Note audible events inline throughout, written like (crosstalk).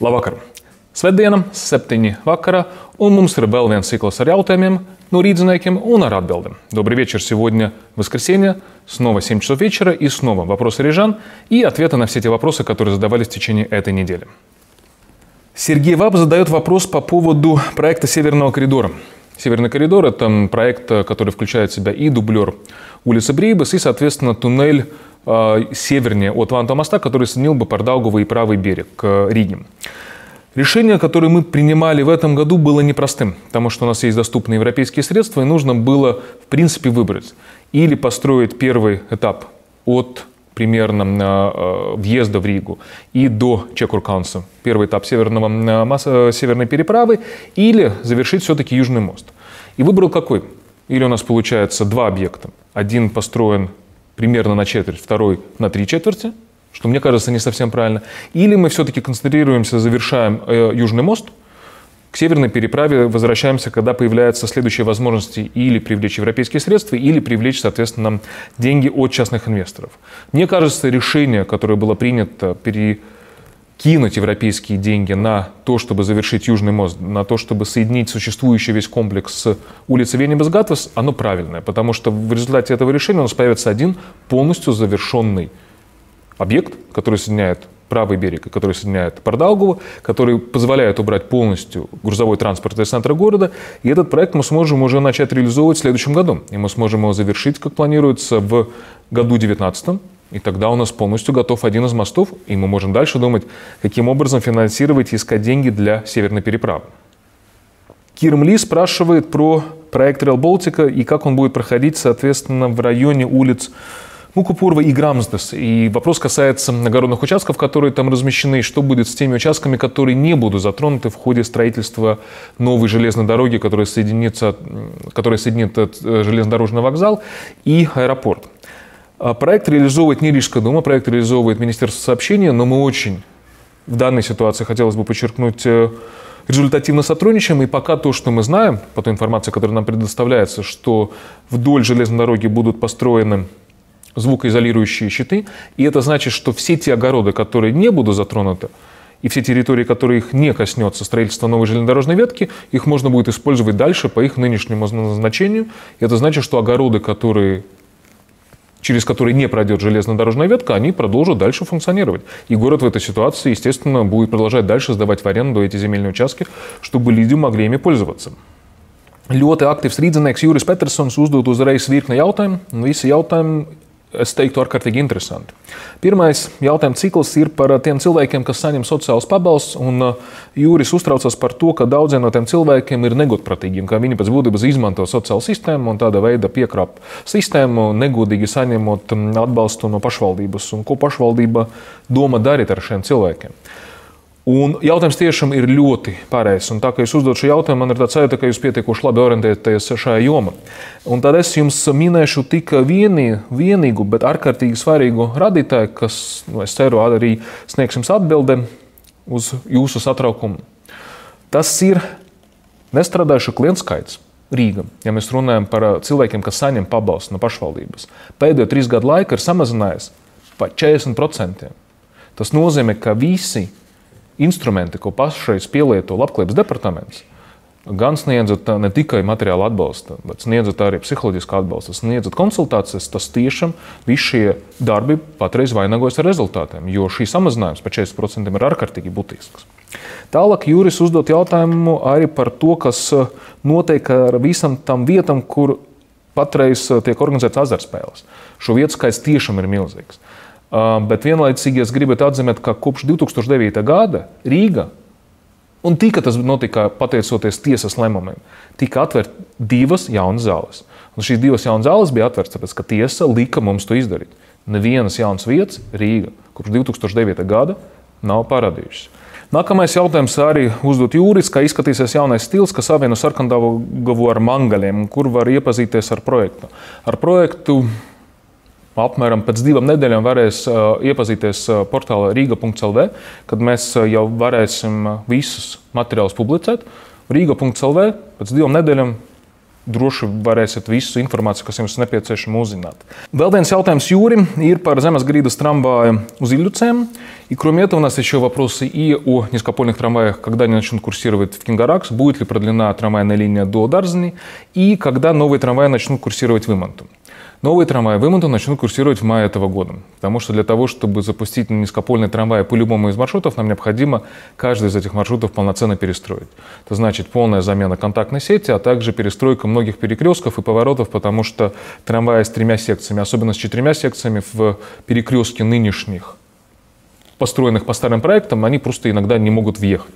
Labvakar! Svētdiena, septiņi vakarā, un mums ir vēl viens cikls ar jautājumiem no ридзинайким un ar отбелдом. Добрый вечер. Сегодня воскресенье, снова 7 часов вечера и снова вопросы рижан и ответы на все те вопросы, которые задавались в течение этой недели. Сергей Ваб задает вопрос по поводу проекта Северного коридора. Северный коридор – это проект, который включает в себя и дублер улицы Брейбас, и, соответственно, туннель э, севернее от Ванта моста, который соединил бы Пардаугово и правый берег к Риге. Решение, которое мы принимали в этом году, было непростым, потому что у нас есть доступные европейские средства, и нужно было, в принципе, выбрать. Или построить первый этап от примерно э, въезда в Ригу и до Чекурканса, первый этап северного, северной переправы, или завершить все-таки Южный мост. И выбрал какой? Или у нас получается два объекта. Один построен примерно на четверть, второй на три четверти – что мне кажется не совсем правильно. Или мы все-таки концентрируемся, завершаем э, Южный мост, к северной переправе возвращаемся, когда появляются следующие возможности или привлечь европейские средства, или привлечь, соответственно, деньги от частных инвесторов. Мне кажется, решение, которое было принято перекинуть европейские деньги на то, чтобы завершить Южный мост, на то, чтобы соединить существующий весь комплекс с улицей Венебасгатвас, оно правильное, потому что в результате этого решения у нас появится один полностью завершенный объект, который соединяет правый берег, который соединяет Пардаугово, который позволяет убрать полностью грузовой транспорт из центра города. И этот проект мы сможем уже начать реализовывать в следующем году. И мы сможем его завершить, как планируется, в году 2019. И тогда у нас полностью готов один из мостов, и мы можем дальше думать, каким образом финансировать и искать деньги для северной переправы. Кирм Ли спрашивает про проект Rail Baltica и как он будет проходить, соответственно, в районе улиц Мукупурва и Грамздес. И вопрос касается огородных участков, которые там размещены. Что будет с теми участками, которые не будут затронуты в ходе строительства новой железной дороги, которая, соединится, которая соединит э, железнодорожный вокзал и аэропорт. А проект реализовывает не Рижская дума, проект реализовывает Министерство сообщения, но мы очень в данной ситуации, хотелось бы подчеркнуть, э, результативно сотрудничаем. И пока то, что мы знаем, по той информации, которая нам предоставляется, что вдоль железной дороги будут построены звукоизолирующие щиты. И это значит, что все те огороды, которые не будут затронуты, и все территории, которые их не коснется строительства новой железнодорожной ветки, их можно будет использовать дальше по их нынешнему назначению. И это значит, что огороды, которые через которые не пройдет железнодорожная ветка, они продолжат дальше функционировать. И город в этой ситуации, естественно, будет продолжать дальше сдавать в аренду эти земельные участки, чтобы люди могли ими пользоваться. Ļoti aktīvs rīznieks Juris Petersons uzdod uzreiz virkni jautājumu. Visi jautājumi es teiktu, ārkārtīgi interesanti. Pirmais jautājums cikls ir par tiem cilvēkiem, kas saņem sociālus pabalstus. Uh, Jūris uztraucas par to, ka daudziem no tiem cilvēkiem ir negodprātīgi, ka viņi pēc būtības izmanto sociālo sistēmu un tāda veida piekrāp sistēmu, negodīgi saņemot um, atbalstu no pašvaldības. Un ko pašvaldība doma darīt ar šiem cilvēkiem? Un jautājums tiešām ir ļoti pareizs. Tā kā jūs uzdodat šo jautājumu, man ir tāds sajūta, ka jūs pietiekoši labi orientējaties šajā jomā. Un tad es jums minēšu tikai vienī, vienīgu, bet ārkārtīgi svarīgu radītāju, kas, nu, es ceru, arī sniegs jums atbildi uz jūsu satraukumu. Tas ir nestrādājušu klientu skaits. Rīga, ja mēs runājam par cilvēkiem, kas saņem pabalstu no pašvaldības, pēdējo trīs gadu laikā ir samazinājies par 40%. Tas nozīmē, ka visi instrumenti, ko pašreiz pielieto Labklājības departaments, gan sniedzot ne tikai materiālu atbalstu, bet sniedzot arī psiholoģisku atbalstu, sniedzot konsultācijas, tas tiešām visi šie darbi patreiz vainagojas ar rezultātiem, jo šī samazinājums par 40% ir ārkārtīgi būtisks. Tālāk Jūris uzdot jautājumu arī par to, kas uh, notiek ar visam tam vietam, kur patreiz uh, tiek organizētas azartspēles. Šo vietu skaits tiešām ir milzīgs. Bet vienlaicīgi es gribētu atzīmēt, ka kopš 2009. gada Rīga, un tika tas notika pateicoties tiesas lēmumiem, tika atvērta divas jaunas zāles. Un šīs divas jaunas zāles bija atvērtas, tāpēc ka tiesa lika mums to izdarīt. Nevienas jaunas vietas Rīga kopš 2009. gada nav parādījušas. Nākamais jautājums arī uzdot Jūris, kā izskatīsies jaunais stils, kas apvieno sarkandāvu ar mangaļiem, kur var iepazīties ar projektu. Ar projektu apmēram pēc divām nedēļām varēs uh, iepazīties uh, portālā Rīga.CLV, kad mēs uh, jau varēsim visus materiālus publicēt. Rīga.CLV pēc divām nedēļām droši varēsiet visu informāciju, kas jums nepieciešama, uzzināt. Vēl viens jautājums Юре ir par Земес Гридас трамвая uz Ильюцем. И кроме этого у нас еще вопросы и о низкопольных трамваях, когда они начнут курсировать в Кингаракс, будет ли продлена трамвайная линия до Дарзани, и когда новые трамваи начнут курсировать в Иманту. Новые трамваи в Имонту начнут курсировать в мае этого года. Потому что для того, чтобы запустить низкопольный трамвай по любому из маршрутов, нам необходимо каждый из этих маршрутов полноценно перестроить. Это значит полная замена контактной сети, а также перестройка многих перекрестков и поворотов, потому что трамваи с тремя секциями, особенно с четырьмя секциями в перекрестке нынешних построенных по старым проектам, они просто иногда не могут въехать.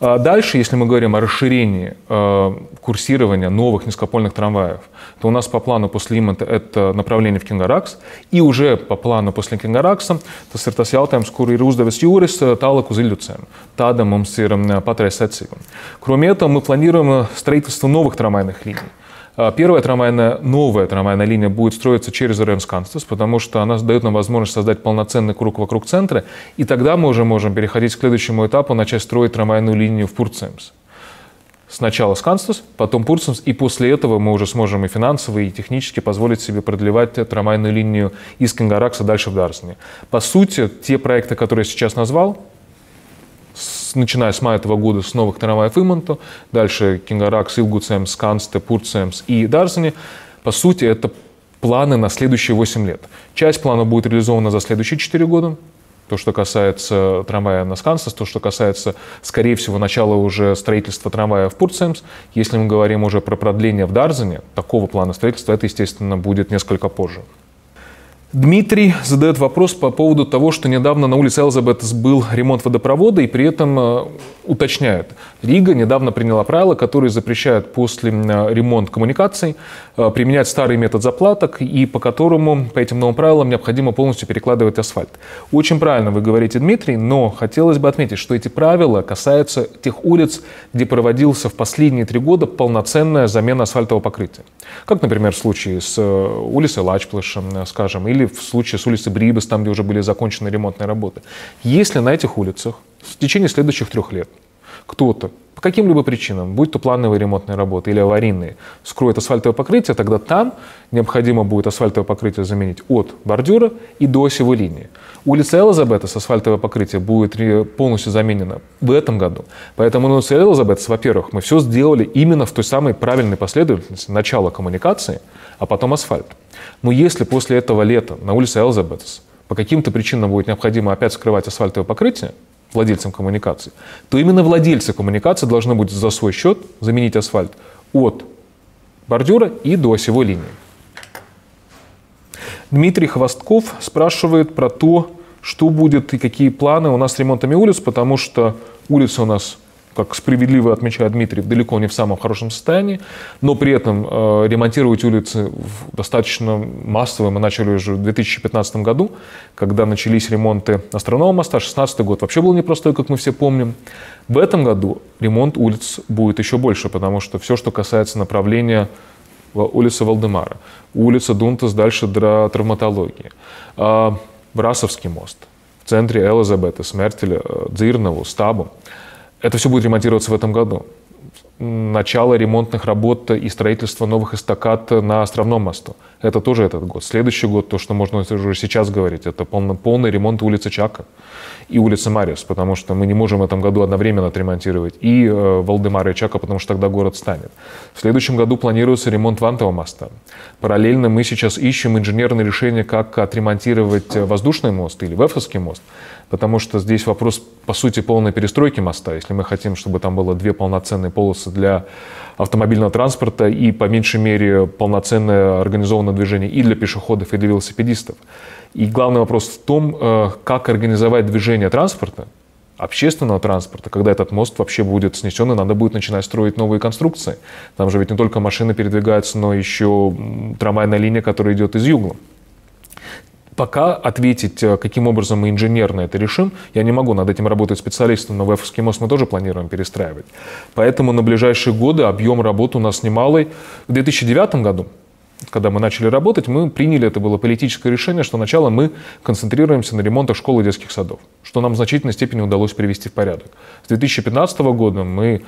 А дальше, если мы говорим о расширении э, курсирования новых низкопольных трамваев, то у нас по плану после Имонта это направление в Кингаракс, и уже по плану после Кингаракса tas ir tas jautājums, kur ir uzdevis Jūris tālāk uz Ильюцем. Tāda mums ir. Кроме этого, мы планируем строительство новых трамвайных линий. А, первая трамвайная, новая трамвайная линия будет строиться через Сканстес, потому что она дает нам возможность создать полноценный круг вокруг центра, и тогда мы уже можем переходить к следующему этапу, начать строить трамвайную линию в Пурвциемс. Сначала Сканстес, потом Пурвциемс, и после этого мы уже сможем и финансово, и технически позволить себе продлевать трамвайную линию из Кенгаракса дальше в Дарзини. По сути, те проекты, которые я сейчас назвал, начиная с мая этого года с новых трамваев в Иманту, дальше Кенгаракс, Ильгюциемс, Скансте, Пурвциемс и Дарзини. По сути, это планы на следующие 8 лет. Часть плана будет реализована за следующие 4 года, то, что касается трамвая на Сканстес, то, что касается, скорее всего, начала уже строительства трамвая в Пурвциемс. Если мы говорим уже про продление в Дарзини, такого плана строительства, это, естественно, будет несколько позже. Дмитрий задает вопрос по поводу того, что недавно на улице Элизабетес был ремонт водопровода, и при этом э, уточняет. Рига недавно приняла правила, которые запрещают после э, ремонта коммуникаций э, применять старый метод заплаток, и по которому по этим новым правилам необходимо полностью перекладывать асфальт. Очень правильно вы говорите, Дмитрий, но хотелось бы отметить, что эти правила касаются тех улиц, где проводился в последние три года полноценная замена асфальтового покрытия. Как, например, в случае с улицей Лачплыша, скажем, или или в случае с улицы Брибес, там, где уже были закончены ремонтные работы. Если на этих улицах в течение следующих трех лет кто-то по каким-либо причинам, будь то плановые ремонтные работы или аварийные, скроет асфальтовое покрытие, тогда там необходимо будет асфальтовое покрытие заменить от бордюра и до осевой линии. Улица Элизабетас асфальтовое покрытие будет полностью заменено в этом году. Поэтому на улице Элизабетас, во-первых, мы все сделали именно в той самой правильной последовательности. Начало коммуникации, а потом асфальт. Но если после этого лета на улице Элизабетас по каким-то причинам будет необходимо опять скрывать асфальтовое покрытие, владельцам коммуникации, то именно владельцы коммуникации должны будут за свой счет заменить асфальт от бордюра и до осевой линии. Дмитрий Хвостков спрашивает про то, что будет и какие планы у нас с ремонтами улиц, потому что улицы у нас как справедливо отмечает Дмитрий, далеко не в самом хорошем состоянии, но при этом э, ремонтировать улицы достаточно массово мы начали уже в 2015 году, когда начались ремонты Островного моста, 2016 год вообще был непростой, как мы все помним. В этом году ремонт улиц будет еще больше, потому что все, что касается направления улицы Валдемара, улица Дунтас дальше до травматологии, э, Брасовский мост, в центре Элизабета, Смертеля, э, Дзирнову, Стабу. Это все будет ремонтироваться в этом году. Начало ремонтных работ и строительство новых эстакад на Островном мосту. Это тоже этот год. Следующий год, то, что можно уже сейчас говорить, это полный, полный ремонт улицы Чака и улицы Мариус, потому что мы не можем в этом году одновременно отремонтировать и э, Валдемара и Чака, потому что тогда город станет. В следующем году планируется ремонт Вантового моста. Параллельно мы сейчас ищем инженерные решения, как отремонтировать воздушный мост или Вефовский мост потому что здесь вопрос, по сути, полной перестройки моста. Если мы хотим, чтобы там было две полноценные полосы для автомобильного транспорта и, по меньшей мере, полноценное организованное движение и для пешеходов, и для велосипедистов. И главный вопрос в том, э, как организовать движение транспорта, общественного транспорта, когда этот мост вообще будет снесен, и надо будет начинать строить новые конструкции. Там же ведь не только машины передвигаются, но еще трамвайная линия, которая идет из Югла. Пока ответить, э, каким образом мы инженерно это решим, я не могу. Над этим работать специалистом, но ВФский мост мы тоже планируем перестраивать. Поэтому на ближайшие годы объем работы у нас немалый. В 2009 году когда мы начали работать, мы приняли, это было политическое решение, что сначала мы концентрируемся на ремонтах школ и детских садов, что нам в значительной степени удалось привести в порядок. С 2015 года мы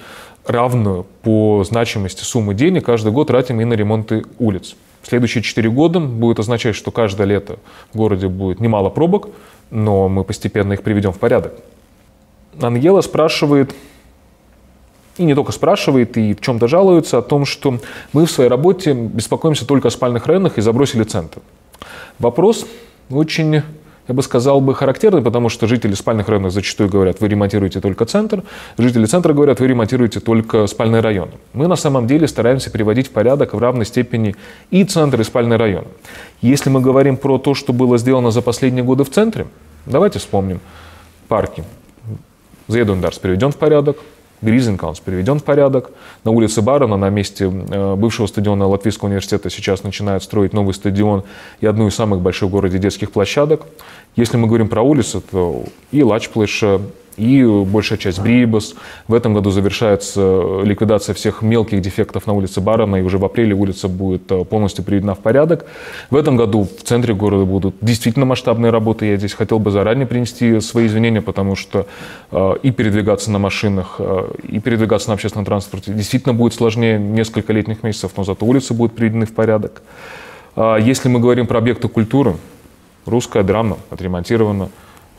равную по значимости суммы денег каждый год тратим и на ремонты улиц. Следующие 4 года будет означать, что каждое лето в городе будет немало пробок, но мы постепенно их приведем в порядок. Ангела спрашивает, и не только спрашивает, и в чем-то жалуется о том, что мы в своей работе беспокоимся только о спальных районах и забросили центр. Вопрос очень я бы сказал, бы характерный, потому что жители спальных районов зачастую говорят, вы ремонтируете только центр, жители центра говорят, вы ремонтируете только спальные районы. Мы на самом деле стараемся приводить в порядок в равной степени и центр, и спальный район. Если мы говорим про то, что было сделано за последние годы в центре, давайте вспомним парки. Зедундарс приведен в порядок, Гризенкаунс приведен в порядок. На улице Барона, на месте э, бывшего стадиона Латвийского университета, сейчас начинают строить новый стадион и одну из самых больших в городе детских площадок. Если мы говорим про улицы, то и Лачплыша, и большая часть Брибас. В этом году завершается ликвидация всех мелких дефектов на улице Барона, и уже в апреле улица будет э, полностью приведена в порядок. В этом году в центре города будут действительно масштабные работы. Я здесь хотел бы заранее принести свои извинения, потому что э, и передвигаться на машинах, э, и передвигаться на общественном транспорте действительно будет сложнее несколько летних месяцев, но зато улицы будут приведены в порядок. А если мы говорим про объекты культуры, русская драма отремонтирована,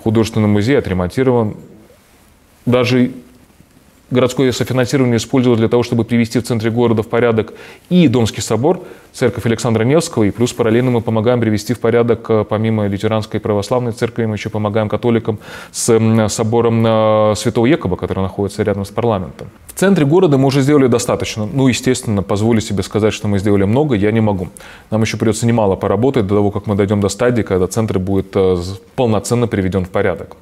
художественный музей отремонтирован, даже городское софинансирование использовать для того, чтобы привести в центре города в порядок и Домский собор, церковь Александра Невского, и плюс параллельно мы помогаем привести в порядок, э, помимо лютеранской православной церкви, мы еще помогаем католикам с собором э, Святого Якоба, который находится рядом с парламентом. В центре города мы уже сделали достаточно. Ну, естественно, позволю себе сказать, что мы сделали много, я не могу. Нам еще придется немало поработать до того, как мы дойдем до стадии, когда центр будет э, полноценно приведен в порядок.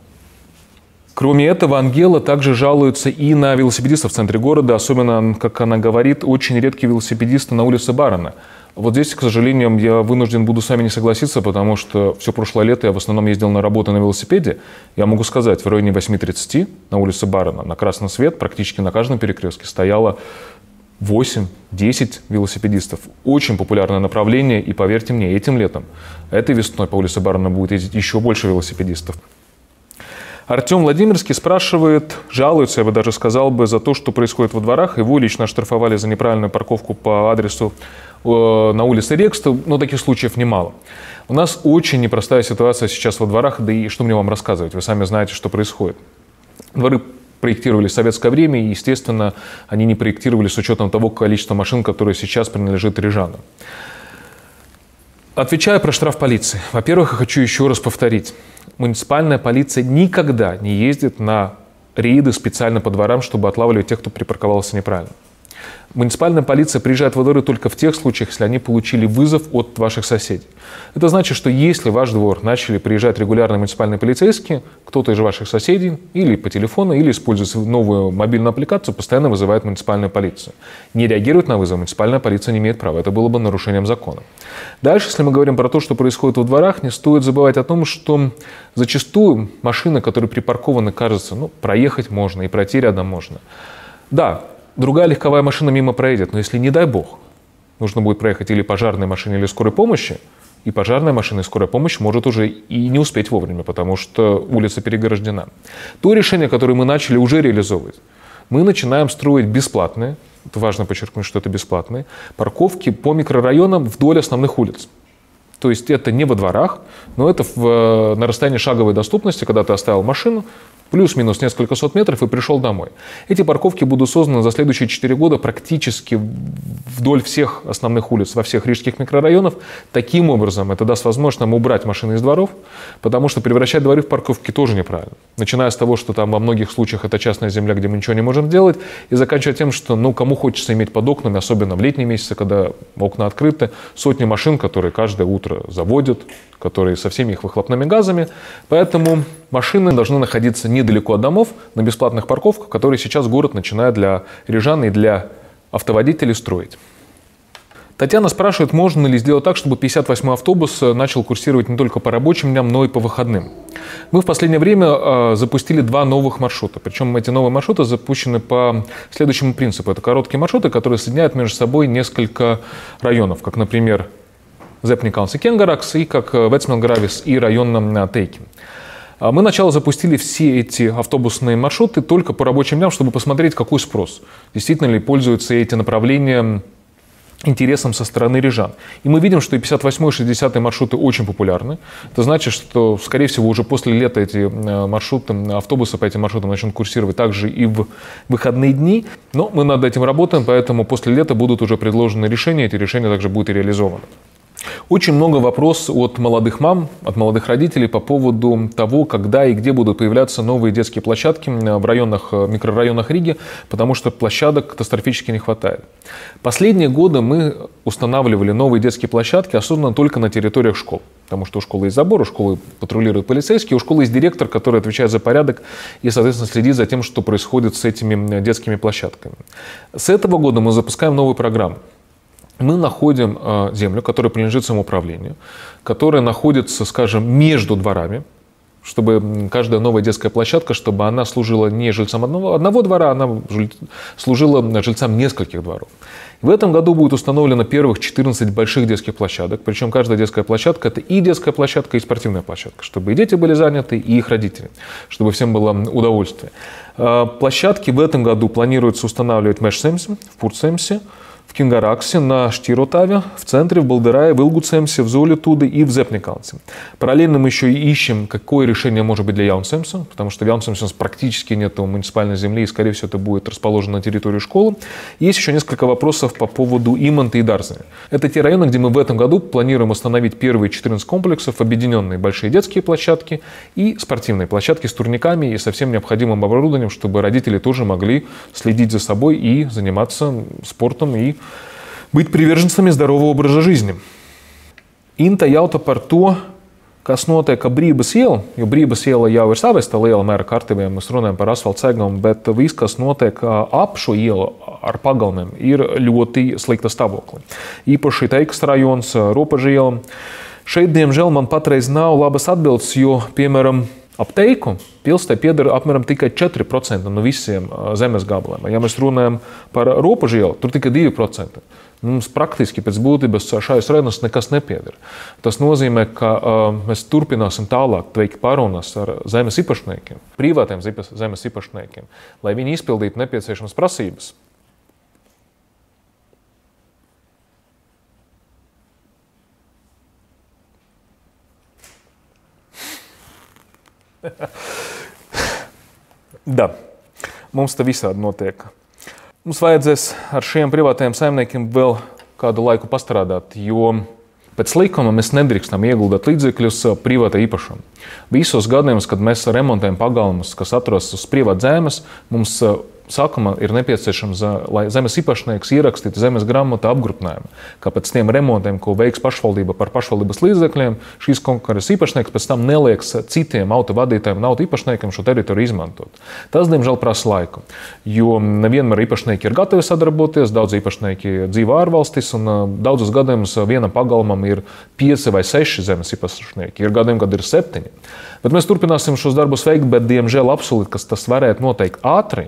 Кроме этого, Ангела также жалуется и на велосипедистов в центре города, особенно, как она говорит, очень редкие велосипедисты на улице Барона. Вот здесь, к сожалению, я вынужден буду с вами не согласиться, потому что все прошлое лето я в основном ездил на работу на велосипеде. Я могу сказать, в районе 8.30 на улице Барона на красный свет практически на каждом перекрестке стояло 8-10 велосипедистов. Очень популярное направление, и поверьте мне, этим летом, этой весной по улице Барона будет ездить еще больше велосипедистов. Артем Владимирский спрашивает, жалуется, я бы даже сказал бы, за то, что происходит во дворах. Его лично оштрафовали за неправильную парковку по адресу э, на улице Рекста, но таких случаев немало. У нас очень непростая ситуация сейчас во дворах, да и что мне вам рассказывать, вы сами знаете, что происходит. Дворы проектировались в советское время, и, естественно, они не проектировали с учетом того количества машин, которые сейчас принадлежит Рижанам. Отвечая про штраф полиции. Во-первых, я хочу еще раз повторить муниципальная полиция никогда не ездит на рейды специально по дворам, чтобы отлавливать тех, кто припарковался неправильно. Муниципальная полиция приезжает во дворы только в тех случаях, если они получили вызов от ваших соседей. Это значит, что если в ваш двор начали приезжать регулярно муниципальные полицейские, кто-то из ваших соседей или по телефону, или используя новую мобильную аппликацию, постоянно вызывает муниципальную полицию. Не реагировать на вызов муниципальная полиция не имеет права. Это было бы нарушением закона. Дальше, если мы говорим про то, что происходит во дворах, не стоит забывать о том, что зачастую машины, которые припаркованы, кажется, ну, проехать можно и пройти рядом можно. Да, другая легковая машина мимо проедет, но если, не дай бог, нужно будет проехать или пожарной машине, или скорой помощи, и пожарная машина, и скорая помощь может уже и не успеть вовремя, потому что улица перегорождена. То решение, которое мы начали уже реализовывать, мы начинаем строить бесплатные, это важно подчеркнуть, что это бесплатные, парковки по микрорайонам вдоль основных улиц. То есть это не во дворах, но это в, на расстоянии шаговой доступности, когда ты оставил машину, плюс-минус несколько сот метров и пришел домой. Эти парковки будут созданы за следующие 4 года практически вдоль всех основных улиц, во всех рижских микрорайонах. Таким образом, это даст возможность нам убрать машины из дворов, потому что превращать дворы в парковки тоже неправильно. Начиная с того, что там во многих случаях это частная земля, где мы ничего не можем делать, и заканчивая тем, что ну, кому хочется иметь под окнами, особенно в летние месяцы, когда окна открыты, сотни машин, которые каждое утро заводят, которые со всеми их выхлопными газами. Поэтому машины должны находиться недалеко от домов, на бесплатных парковках, которые сейчас город начинает для рижан и для автоводителей строить. Татьяна спрашивает, можно ли сделать так, чтобы 58-й автобус э, начал курсировать не только по рабочим дням, но и по выходным. Мы в последнее время э, запустили два новых маршрута. Причем эти новые маршруты запущены по следующему принципу. Это короткие маршруты, которые соединяют между собой несколько районов, как, например, Зепникалс и Кенгаракс, и как Вецмелгравис и район Тейки. А мы начало запустили все эти автобусные маршруты только по рабочим дням, чтобы посмотреть, какой спрос. Действительно ли пользуются эти направления интересом со стороны рижан. И мы видим, что и 58 и 60 маршруты очень популярны. Это значит, что, скорее всего, уже после лета эти э, маршруты, автобусы по этим маршрутам начнут курсировать также и в выходные дни. Но мы над этим работаем, поэтому после лета будут уже предложены решения, эти решения также будут и реализованы. Очень много вопросов от молодых мам, от молодых родителей по поводу того, когда и где будут появляться новые детские площадки в районах, э, микрорайонах Риги, потому что площадок катастрофически не хватает. Последние годы мы устанавливали новые детские площадки, осознанно только на территориях школ. Потому что у школы есть забор, у школы патрулируют полицейские, у школы есть директор, который отвечает за порядок и, соответственно, следит за тем, что происходит с этими детскими площадками. С этого года мы запускаем новую программу мы находим э, землю, которая принадлежит самоуправлению, которая находится, скажем, между дворами, чтобы каждая новая детская площадка, чтобы она служила не жильцам одного, одного двора, она служила жильцам нескольких дворов. В этом году будет установлено первых 14 больших детских площадок, причем каждая детская площадка – это и детская площадка, и спортивная площадка, чтобы и дети были заняты, и их родители, чтобы всем было удовольствие. Э, площадки в этом году планируется устанавливать в Мэшсемсе, в Пуртсемсе, в Кингараксе, на Штиротаве, в центре, в Балдерае, в Илгуцемсе, в Золитуде и в Зепникалсе. Параллельно мы еще и ищем, какое решение может быть для Яунсемса, потому что в Яунсемсе у нас практически нет муниципальной земли, и, скорее всего, это будет расположено на территории школы. Есть еще несколько вопросов по поводу Иманта и Дарзани. Это те районы, где мы в этом году планируем установить первые 14 комплексов, объединенные большие детские площадки и спортивные площадки с турниками и со всем необходимым оборудованием, чтобы родители тоже могли следить за собой и заниматься спортом и быть приверженцами здорового образа жизни. Inta jauta par to, kas notiek ar brīvības ielu, jo brīvības iela jau ir savesta liela mēra kārtībiem. Mēs runājam par asfalta segām, bet viss, kas notiek ap šo ielu ar pagalmiem, ir ļoti slikta stāvoklī. Īpaši Teikas rajons, Ropaža iela. Šeit, diemžēl, man patreiz nav labas atbildes, jo, piemēram, ap teiku pilsētai pieder apmēram tikai 4% no visiem zemes gabaliem. Ja mēs runājam par Ropažu ielu, tur tikai 2%. Mums praktiski pēc būtības šajos rajonos nekas nepieder. Tas nozīmē, ka uh, mēs turpināsim tālāk veikt pārunas ar zemes īpašniekiem, privātiem zemes īpašniekiem, lai viņi izpildītu nepieciešamas prasības. (laughs) da, mums tā visādi notiek. Mums vajadzēs ar šiem privātajiem saimniekiem vēl kādu laiku pastrādāt, jo pēc likuma mēs nedrīkstam ieguldīt līdzekļus privātai īpašumam. Visos gadījumos, kad mēs remontējam pagalmus, kas atrodas uz privātas zemes, mums sākuma ir nepieciešams, lai zemes īpašnieks ierakstītu zemes grāmatā apgrupinājumu, ka pēc tiem remontiem, ko veiks pašvaldība par pašvaldības līdzekļiem, šīs konkurences īpašnieks pēc tam nelieks citiem auto vadītājiem un auto īpašniekiem šo teritoriju izmantot. Tas, diemžēl, prasa laiku, jo nevienmēr īpašnieki ir gatavi sadarboties, daudz īpašnieki dzīvo ārvalstīs, un daudzos gadījumos vienam pagalmam ir pieci vai seši zemes īpašnieki, ir gadiem, kad ir septiņi. Bet mēs turpināsim šos darbus veikt, bet, diemžēl, absolūti, kas tas varētu noteikt ātri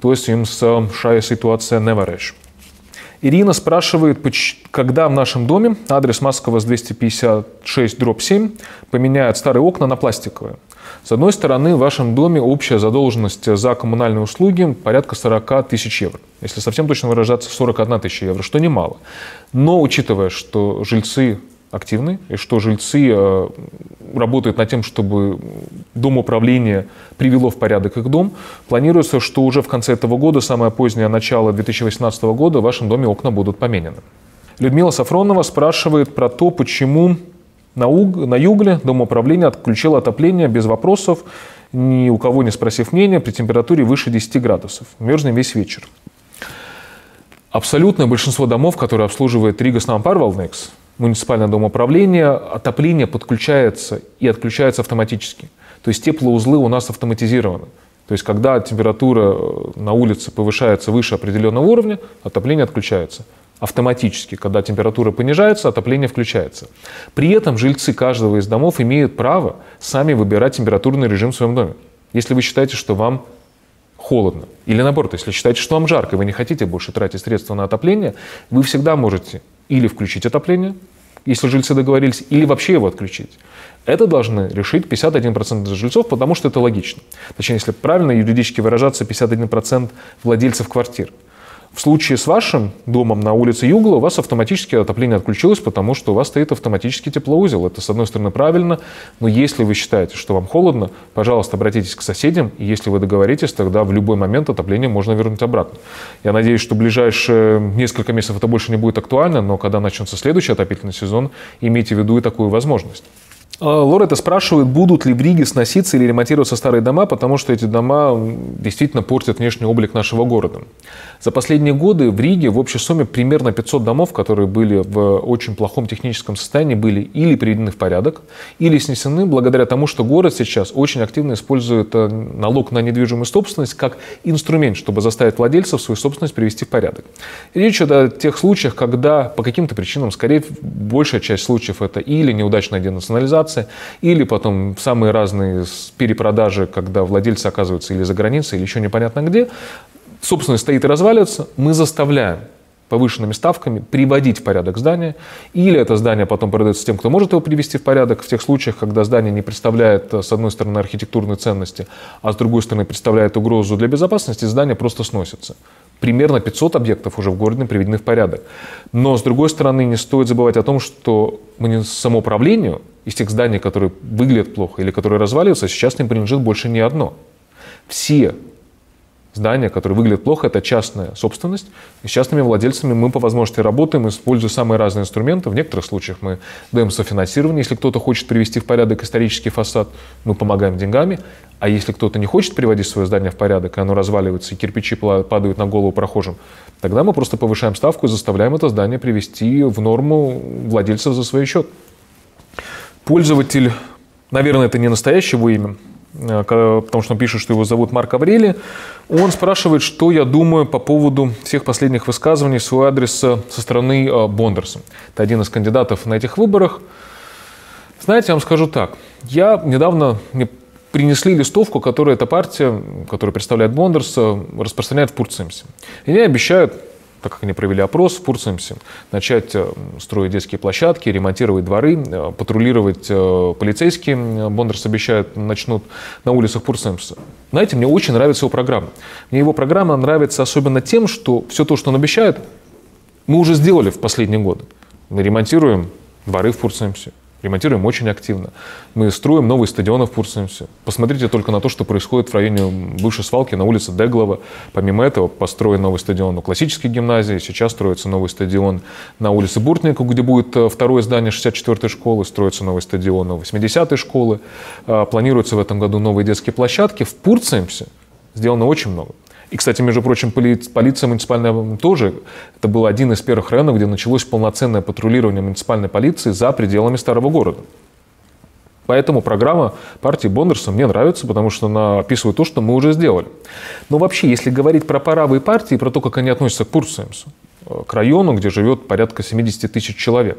то есть им шая ситуация варешь. Ирина спрашивает, когда в нашем доме адрес Москва с 256 дробь 7 поменяют старые окна на пластиковые. С одной стороны, в вашем доме общая задолженность за коммунальные услуги порядка 40 тысяч евро. Если совсем точно выражаться, 41 тысяча евро, что немало. Но учитывая, что жильцы активны, и что жильцы э, работают над тем, чтобы дом управления привело в порядок их дом. Планируется, что уже в конце этого года, самое позднее начало 2018 года, в вашем доме окна будут поменены. Людмила Сафронова спрашивает про то, почему на, уг... на Югле дом управления отключил отопление без вопросов, ни у кого не спросив мнения, при температуре выше 10 градусов. Мерзнем весь вечер. Абсолютное большинство домов, которые обслуживает Рига Снампарвалнекс, муниципальное домоуправление, отопление подключается и отключается автоматически. То есть теплоузлы у нас автоматизированы. То есть когда температура э, на улице повышается выше определенного уровня, отопление отключается. Автоматически, когда температура понижается, отопление включается. При этом жильцы каждого из домов имеют право сами выбирать температурный режим в своем доме. Если вы считаете, что вам холодно, или наоборот, если считаете, что вам жарко, и вы не хотите больше тратить средства на отопление, вы всегда можете или включить отопление, если жильцы договорились, или вообще его отключить. Это должны решить 51% жильцов, потому что это логично. Точнее, если правильно юридически выражаться, 51% владельцев квартир. В случае с вашим домом на улице Югла у вас автоматически отопление отключилось, потому что у вас стоит автоматический теплоузел. Это, с одной стороны, правильно, но если вы считаете, что вам холодно, пожалуйста, обратитесь к соседям, и если вы договоритесь, тогда в любой момент отопление можно вернуть обратно. Я надеюсь, что ближайшие несколько месяцев это больше не будет актуально, но когда начнется следующий отопительный сезон, имейте в виду и такую возможность. А, Лорета спрашивает, будут ли в Риге сноситься или ремонтироваться старые дома, потому что эти дома действительно портят внешний облик нашего города. За последние годы в Риге в общей сумме примерно 500 домов, которые были в очень плохом техническом состоянии, были или приведены в порядок, или снесены благодаря тому, что город сейчас очень активно использует э, налог на недвижимую собственность как инструмент, чтобы заставить владельцев свою собственность привести в порядок. Речь идет о тех случаях, когда по каким-то причинам, скорее большая часть случаев это или неудачная денационализация, или потом самые разные перепродажи, когда владельцы оказываются или за границей, или еще непонятно где, собственность стоит и разваливается, мы заставляем повышенными ставками приводить в порядок здание, или это здание потом продается тем, кто может его привести в порядок, в тех случаях, когда здание не представляет, с одной стороны, архитектурной ценности, а с другой стороны, представляет угрозу для безопасности, здание просто сносится. Примерно 500 объектов уже в городе приведены в порядок. Но, с другой стороны, не стоит забывать о том, что самоуправлению из тех зданий, которые выглядят плохо или которые разваливаются, сейчас не принадлежит больше ни одно. Все Здания, которые выглядят плохо, это частная собственность. И с частными владельцами мы по возможности работаем, используя самые разные инструменты. В некоторых случаях мы даем софинансирование. Если кто-то хочет привести в порядок исторический фасад, мы помогаем деньгами. А если кто-то не хочет приводить свое здание в порядок, и оно разваливается, и кирпичи падают на голову прохожим, тогда мы просто повышаем ставку и заставляем это здание привести в норму владельцев за свой счет. Пользователь, наверное, это не настоящее его имя, потому что он пишет, что его зовут Марк Аврели. Он спрашивает, что я думаю по поводу всех последних высказываний в свой адрес со стороны э, Бондерса. Это один из кандидатов на этих выборах. Знаете, я вам скажу так. Я недавно мне принесли листовку, которую эта партия, которая представляет Бондерса, распространяет в Пурцемсе. И они обещают так как они провели опрос в Пурцемсе, начать э, строить детские площадки, ремонтировать дворы, э, патрулировать э, полицейские. Бондарс обещает, начнут на улицах Пурцемса. Знаете, мне очень нравится его программа. Мне его программа нравится особенно тем, что все то, что он обещает, мы уже сделали в последние годы. Мы ремонтируем дворы в Пурцемсе, Ремонтируем очень активно. Мы строим новые стадионы в Пурсенсе. Посмотрите только на то, что происходит в районе бывшей свалки на улице Деглова. Помимо этого, построен новый стадион у классической гимназии. Сейчас строится новый стадион на улице Буртника, где будет э, второе здание 64-й школы. Строится новый стадион у 80-й школы. Э, планируется в этом году новые детские площадки. В Пурсенсе сделано очень много. И, кстати, между прочим, полиция муниципальная тоже, это был один из первых районов, где началось полноценное патрулирование муниципальной полиции за пределами старого города. Поэтому программа партии Бондерса мне нравится, потому что она описывает то, что мы уже сделали. Но вообще, если говорить про правые партии, про то, как они относятся к Пурсемсу, э, к району, где живет порядка 70 тысяч человек.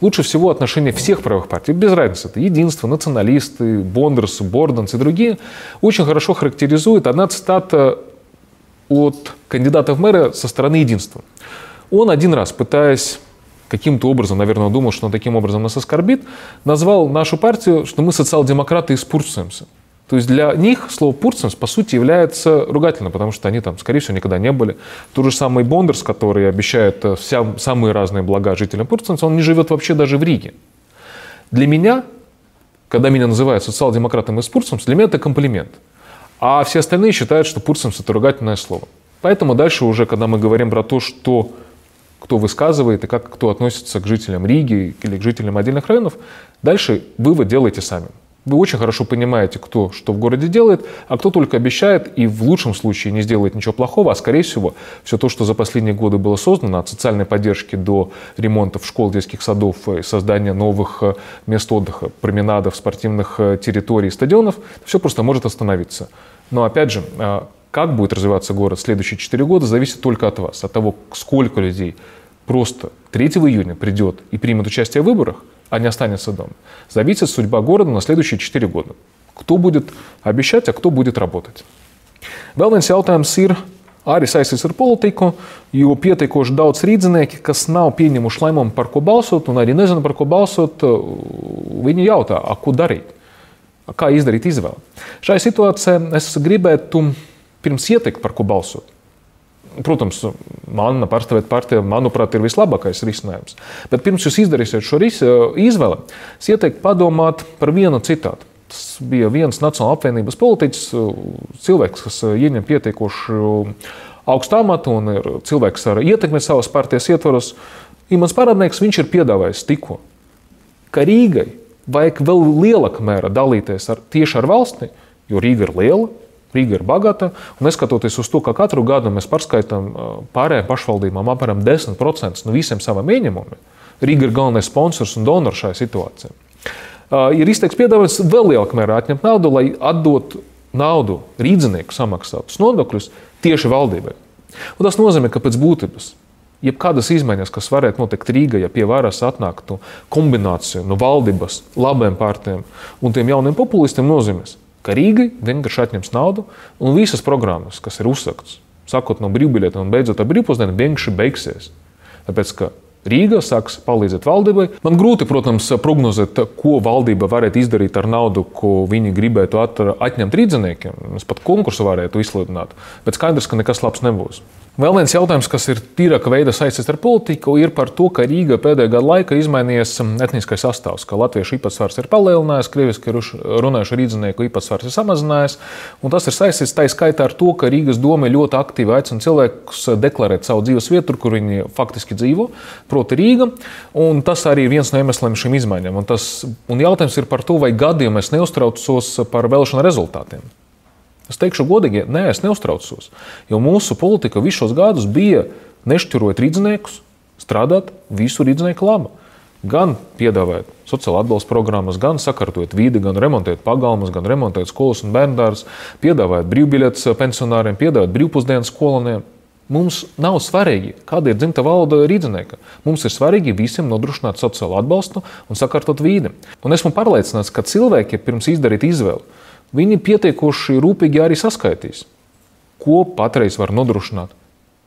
Лучше всего отношение всех правых партий, без разницы, это единство, националисты, Бондерс, Борданс и другие, очень хорошо характеризует одна цитата от кандидата в мэра со стороны единства. Он один раз, пытаясь каким-то образом, наверное, думал, что он таким образом нас оскорбит, назвал нашу партию, что мы социал-демократы из Пурцемса. То есть для них слово «пурцемс» по сути является ругательным, потому что они там, скорее всего, никогда не были. Тот же самый Бондерс, который обещает э, вся, самые разные блага жителям Пурцемса, он не живет вообще даже в Риге. Для меня, когда меня называют социал-демократом из Пурцемса, для меня это комплимент – а все остальные считают, что Пурсенс – это ругательное слово. Поэтому дальше уже, когда мы говорим про то, что кто высказывает и как кто относится к жителям Риги или к жителям отдельных районов, дальше вывод делайте сами. Вы очень хорошо понимаете, кто что в городе делает, а кто только обещает и в лучшем случае не сделает ничего плохого, а скорее всего все то, что за последние годы было создано, от социальной поддержки до ремонтов школ, детских садов, создания новых э, мест отдыха, променадов, спортивных э, территорий, стадионов, все просто может остановиться. Но опять же, э, как будет развиваться город в следующие 4 года, зависит только от вас, от того, сколько людей просто 3 июня придет и примет участие в выборах, а не останется дома. Зависит судьба города на следующие 4 года. Кто будет обещать, а кто будет работать. Vēl viens jautājums ir, arī saistīts ar politiku, jo pietiekoši daudz rīznieki, kas nav pieņemuši lēmumu, par ko balsot, un arī nezina, par ko balsot, viņi jautā, ko darīt, kā izdarīt izvēli. Šai situācijai es gribētu pirms ieteikt, par ko balsot. Protams, mana pārstāvēt partija, manuprāt, ir vislabākais risinājums. Bet pirms jūs izdarīsiet šo izvēli, es ieteiktu padomāt par vienu citātu. Tas bija viens Nacionālās apvienības politiķis, cilvēks, kas ieņem pietiekoši augstu amatu un ir cilvēks ar ietekmi savas partijas ietvaros. Imants Parādnieks viņš ir piedāvājis tikko, ka Rīgai vajag vēl lielākā mērā dalīties ar, tieši ar valsti, jo Rīga ir liela, Rīga ir bagāta. Un neskatoties uz to, ka katru gadu mēs pārskaitām pārējām pašvaldībām apmēram 10% no visiem saviem ieņēmumiem, Rīga ir galvenais sponsors un donors šajā situācijā ir izteikts piedāvājums vēl lielākā mērā atņemt naudu, lai atdotu naudu rīznieku samaksātus nodokļus tieši valdībai. Un tas nozīmē, ka pēc būtības jebkādas izmaiņas, kas varētu notikt Rīgā, ja pie varas atnāktu kombinācija no valdības, labiem partijiem un tiem jauniem populistiem, nozīmēs, ka Rīgai vienkārši atņems naudu un visas programmas, kas ir uzsaktas, sākot no brīvbiļetēm un beidzot ar brīvpusdienām, vienkārši beigsies. Tāpēc, ka Rīga sāks palīdzēt valdībai. Man grūti, protams, prognozēt, ko valdība varētu izdarīt ar naudu, ko viņi gribētu atņemt rīzniekiem. Mēs pat konkursu varētu izsludināt, bet skaidrs, ka nekas labs nebūs. Vēl viens jautājums, kas ir tīrāka veida saistīts ar politiku, ir par to, ka Rīga pēdējā gada laikā izmainījies um, etniskais sastāvs, ka latviešu īpatsvars ir palielinājies, krieviski runājušu rīznieku īpatsvars ir samazinājies. Tas ir saistīts tā skaitā ar to, ka Rīgas doma ļoti aktīvi aicina cilvēkus deklarēt savu dzīves vietu, kur viņi faktiski dzīvo, proti Rīga. Un tas arī ir viens no iemesliem šīm izmaiņām. Un, tas, un jautājums ir par to, vai gadiem es neuztraucos par vēlēšanu rezultātiem. Es teikšu godīgi, nē, es neuztraucos. Jo mūsu politika visus šos gadus bija nešķirot rīzniekus, strādāt visu rīznieku labu. Gan piedāvāt sociālo atbalstu programmas, gan sakārtot vidi, gan remontēt pagalmas, gan remontēt skolas un bērndārus, piedāvāt brīvbiļetes pensionāriem, piedāvāt brīvpusdienas skoloniem. Mums nav svarīgi, kāda ir dzimta valoda rīznieka. Mums ir svarīgi visiem nodrošināt sociālo atbalstu un sakārtot vidi. Un esmu pārliecināts, ka cilvēki pirms izdarīt izvēli viņi pietiekoši rūpīgi arī saskaitīs, ko patreiz var nodrošināt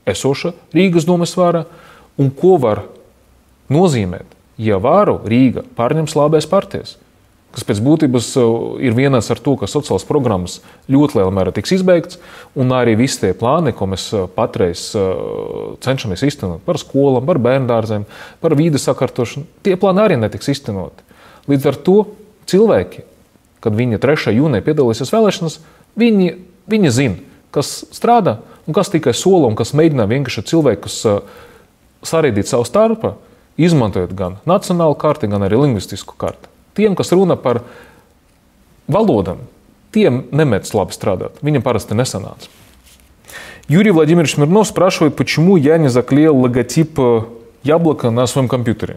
esoša Rīgas domas vāra un ko var nozīmēt, ja vāru Rīga pārņems labais partijas. Kas pēc būtības uh, ir vienāds ar to, ka sociālās programmas ļoti lielā mērā tiks izbeigts, un arī visi tie plāni, ko mēs uh, patreiz uh, cenšamies īstenot par skolām, par bērngārzēm, par vīdes sakārtošanu, tie plāni arī netiks īstenoti. Līdz ar to cilvēki kad viņa 3. jūnijā piedalīsies vēlēšanās, viņi, viņi zina, kas strādā un kas tikai sola un kas mēģina vienkārši cilvēkus sarīdīt savu starpā, izmantojot gan nacionālu karti, gan arī lingvistisku karti. Tiem, kas runā par valodām, tiem nemēdz labi strādāt. Viņam parasti nesanāca. Юрий Владимирович Смирнов спрашивает, почему я не заклеил логотип яблока на своем компьютере.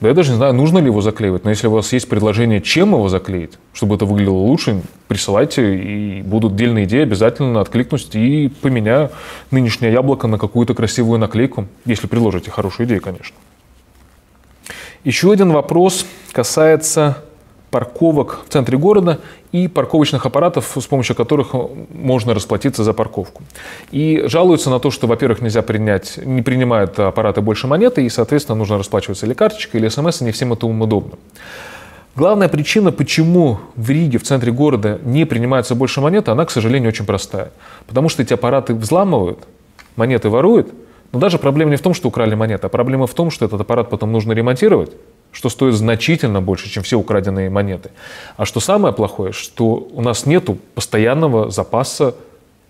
Да я даже не знаю, нужно ли его заклеивать, но если у вас есть предложение, чем его заклеить, чтобы это выглядело лучше, присылайте, и будут дельные идеи, обязательно откликнусь и поменяю нынешнее яблоко на какую-то красивую наклейку, если предложите хорошую идею, конечно. Еще один вопрос касается парковок в центре города и парковочных аппаратов, с помощью которых можно расплатиться за парковку. И жалуются на то, что, во-первых, нельзя принять, не принимают аппараты больше монеты, и, соответственно, нужно расплачиваться или карточкой, или смс, и не всем это удобно. Главная причина, почему в Риге, в центре города, не принимаются больше монеты, она, к сожалению, очень простая. Потому что эти аппараты взламывают, монеты воруют, но даже проблема не в том, что украли монеты, а проблема в том, что этот аппарат потом нужно ремонтировать, что стоит значительно больше, чем все украденные монеты. А что самое плохое, что у нас нет постоянного запаса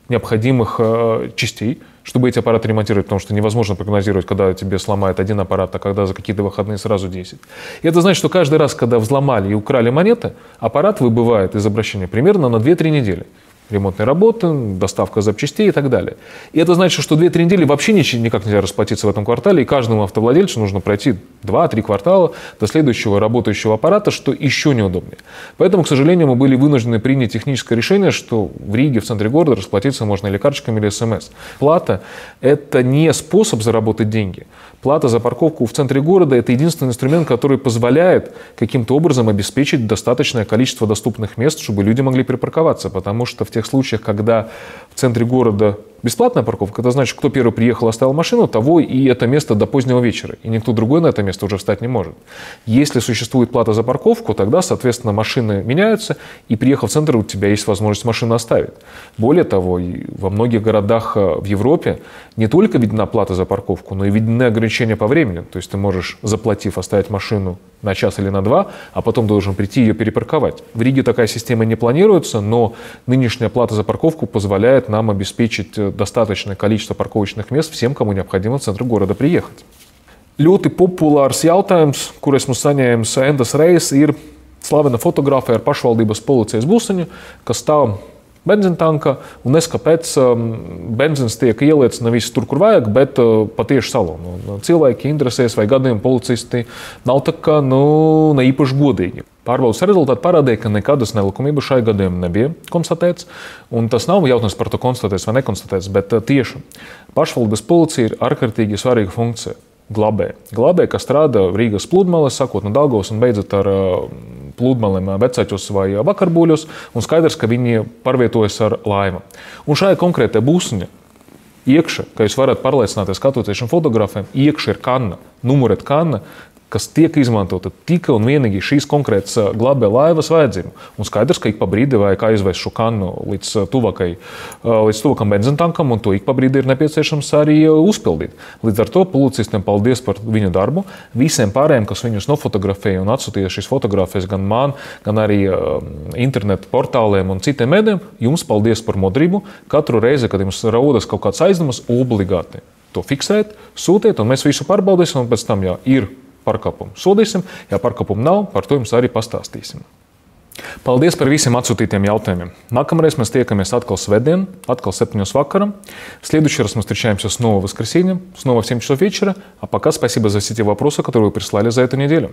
необходимых э, частей, чтобы эти аппараты ремонтировать, потому что невозможно прогнозировать, когда тебе сломает один аппарат, а когда за какие-то выходные сразу 10. И это значит, что каждый раз, когда взломали и украли монеты, аппарат выбывает из обращения примерно на 2-3 недели ремонтные работы, доставка запчастей и так далее. И это значит, что 2-3 недели вообще никак нельзя расплатиться в этом квартале, и каждому автовладельцу нужно пройти 2-3 квартала до следующего работающего аппарата, что еще неудобнее. Поэтому, к сожалению, мы были вынуждены принять техническое решение, что в Риге, в центре города, расплатиться можно или карточками, или смс. Плата – это не способ заработать деньги. Плата за парковку в центре города – это единственный инструмент, который позволяет каким-то образом обеспечить достаточное количество доступных мест, чтобы люди могли припарковаться. Потому что в тех случаях, когда в центре города Бесплатная парковка – это значит, кто первый приехал, оставил машину, того и это место до позднего вечера. И никто другой на это место уже встать не может. Если существует плата за парковку, тогда, соответственно, машины меняются, и приехав в центр, у тебя есть возможность машину оставить. Более того, во многих городах э, в Европе не только введена плата за парковку, но и введены ограничения по времени. То есть ты можешь, заплатив, оставить машину на час или на два, а потом должен прийти ее перепарковать. В Риге такая система не планируется, но нынешняя плата за парковку позволяет нам обеспечить э, достаточное количество парковочных мест всем, кому необходимо в центр города приехать. Ļoti populārs jautājums, kur esmu saņēmis endas reizes, ir slavena fotografija ar pašvaldības policijas busiņu, kas stāv benzīntanka, un es kāpēc um, benzīns tiek ieliets nevis tur, kur vajag, bet uh, patieši salonā. Uh, cilvēki interesēs, vai gadiem policisti nav tā kā nu, ne īpaši godīgi. Pārbaudas rezultāti parādīja, ka nekādas nelikumības šai gadījumā nebija konstatēts. Tas nav jautājums par to konstatēts vai nekonstatēts, bet uh, tieši pašvaldības policija ir ārkārtīgi svarīga funkcija. Glabē. Glabē, kas strādā Rīgas pludmales, sakot no Dāngos un beidzot ar pludmalēm vecāķos vai vakarbūļos, un skaidrs, ka viņi pārvietojas ar laivu. Un šajā konkrētajā būsņā iekšā, kā jūs varat pārliecināties, skatoties šiem fotografiem, iekšā ir kanna, numurēta kanna, kas tiek izmantota tikai un vienīgi šīs konkrētas glābē laivas vajadzību. Un skaidrs, ka ik pa brīdi vajag aizvest šo kannu līdz, tuvakai, līdz tuvākam benzintankam, un to ik pa brīdi ir nepieciešams arī uzpildīt. Līdz ar to policistiem paldies par viņu darbu. Visiem pārējiem, kas viņus nofotografēja un atsūtīja šīs fotogrāfijas gan man, gan arī internetu portāliem un citiem mēdiem, jums paldies par modrību. Katru reizi, kad jums raudas kaut kāds aizdomas, obligāti to fiksēt, sūtiet, un mēs visu pārbaudīsim, un pēc tam, ja ir pārkāpumu sodīsim. Ja pārkāpumu nav, par to jums arī pastāstīsim. Paldies par visiem atsūtītiem jautājумiem. Nākamreiz мы tiekamies atkal svētdien, atkal 7 вечера. В следующий раз мы встречаемся снова в воскресенье, снова в 7 часов вечера. А пока спасибо за все те вопросы, которые вы прислали за эту неделю.